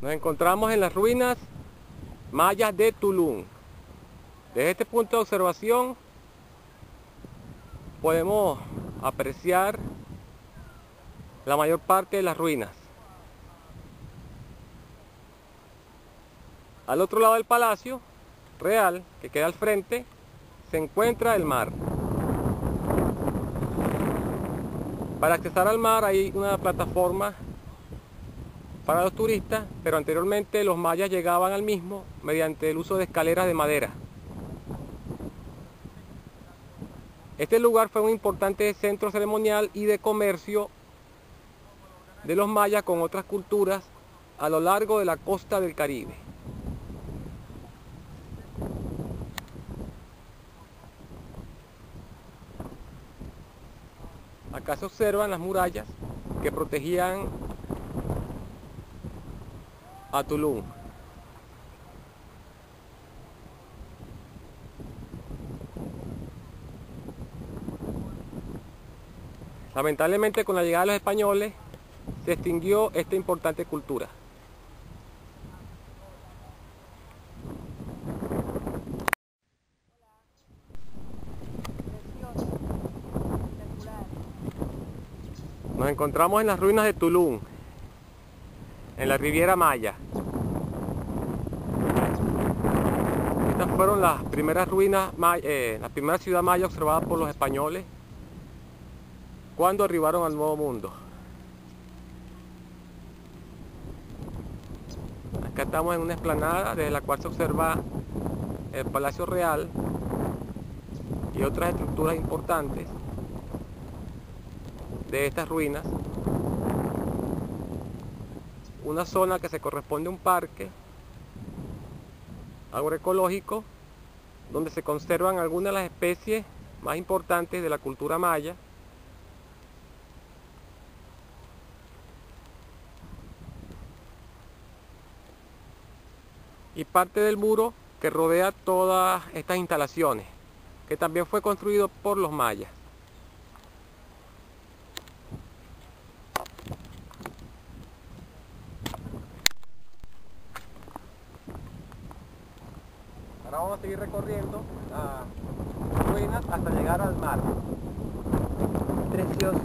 Nos encontramos en las ruinas mayas de Tulum. Desde este punto de observación podemos apreciar la mayor parte de las ruinas. Al otro lado del palacio real, que queda al frente, se encuentra el mar. Para accesar al mar hay una plataforma para los turistas, pero anteriormente los mayas llegaban al mismo mediante el uso de escaleras de madera. Este lugar fue un importante centro ceremonial y de comercio de los mayas con otras culturas a lo largo de la costa del Caribe. Acá se observan las murallas que protegían a Tulum. Lamentablemente con la llegada de los españoles se extinguió esta importante cultura. Nos encontramos en las ruinas de Tulum, en la Riviera Maya. Estas fueron las primeras ruinas, eh, la primera ciudad maya observada por los españoles cuando arribaron al Nuevo Mundo. Acá estamos en una explanada desde la cual se observa el Palacio Real y otras estructuras importantes de estas ruinas. Una zona que se corresponde a un parque agroecológico donde se conservan algunas de las especies más importantes de la cultura maya y parte del muro que rodea todas estas instalaciones, que también fue construido por los mayas. Vamos a seguir recorriendo las ruinas hasta llegar al mar. Precioso.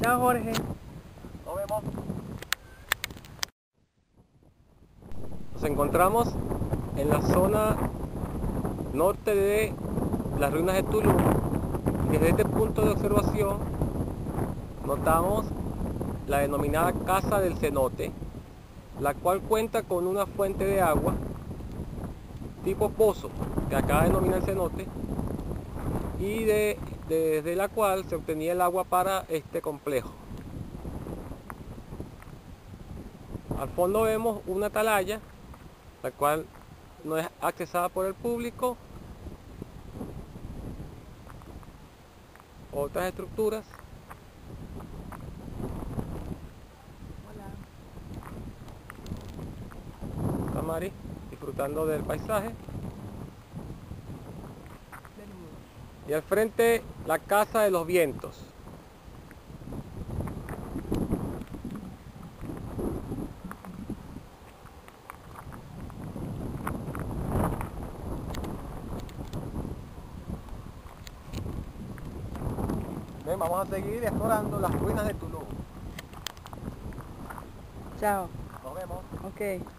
Chao Jorge. Nos vemos. Nos encontramos en la zona norte de las ruinas de Tulum. Desde este punto de observación notamos la denominada Casa del Cenote, la cual cuenta con una fuente de agua tipo pozo, que acá denomina el cenote, y de, desde la cual se obtenía el agua para este complejo. Al fondo vemos una atalaya, la cual no es accesada por el público. Otras estructuras. Hola. Mari disfrutando del paisaje. Y al frente la Casa de los Vientos. Bien, vamos a seguir explorando las ruinas de Tulum. Chao. Nos vemos. Ok.